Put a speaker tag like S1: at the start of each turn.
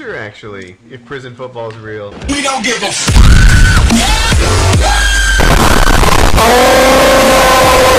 S1: sure actually if prison football is real.
S2: We don't give a.